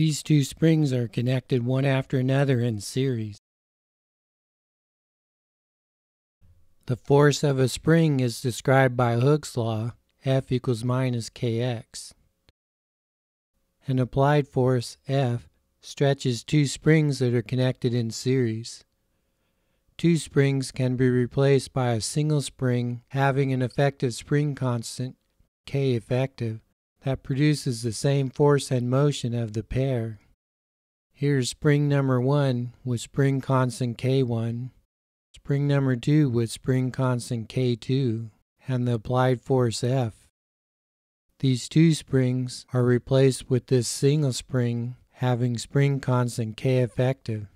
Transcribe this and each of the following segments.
These two springs are connected one after another in series. The force of a spring is described by Hooke's law, F equals minus kx. An applied force, F, stretches two springs that are connected in series. Two springs can be replaced by a single spring having an effective spring constant, K effective, that produces the same force and motion of the pair. Here's spring number 1 with spring constant K1, spring number 2 with spring constant K2, and the applied force F. These two springs are replaced with this single spring having spring constant K effective.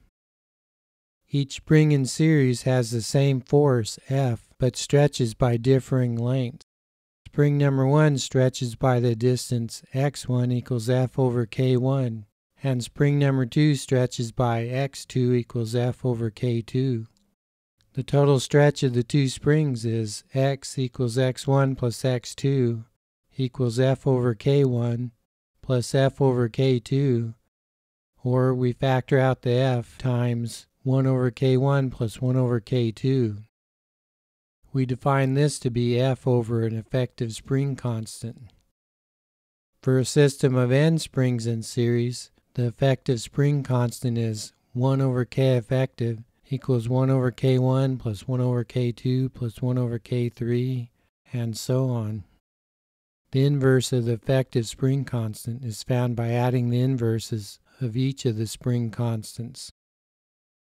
Each spring in series has the same force F but stretches by differing lengths. Spring number 1 stretches by the distance x1 equals F over k1, and spring number 2 stretches by x2 equals F over k2. The total stretch of the two springs is x equals x1 plus x2 equals F over k1 plus F over k2, or we factor out the F times 1 over k1 plus 1 over k2. We define this to be F over an effective spring constant. For a system of n springs in series, the effective spring constant is 1 over k effective equals 1 over k1 plus 1 over k2 plus 1 over k3, and so on. The inverse of the effective spring constant is found by adding the inverses of each of the spring constants.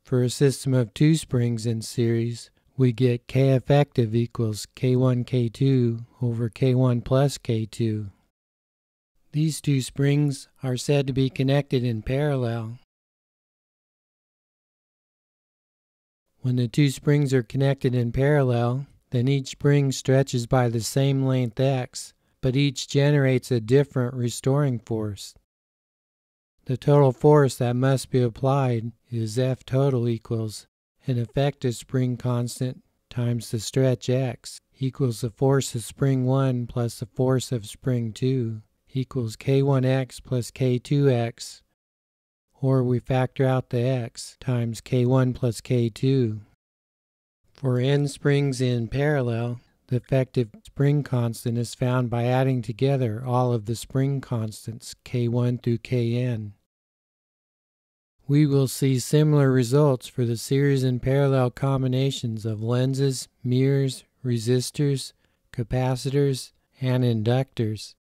For a system of two springs in series, we get K effective equals K1 K2 over K1 plus K2. These two springs are said to be connected in parallel. When the two springs are connected in parallel, then each spring stretches by the same length x, but each generates a different restoring force. The total force that must be applied is F total equals an effective spring constant times the stretch x equals the force of spring 1 plus the force of spring 2 equals k1x plus k2x, or we factor out the x times k1 plus k2. For n springs in parallel, the effective spring constant is found by adding together all of the spring constants k1 through kn. We will see similar results for the series and parallel combinations of lenses, mirrors, resistors, capacitors, and inductors.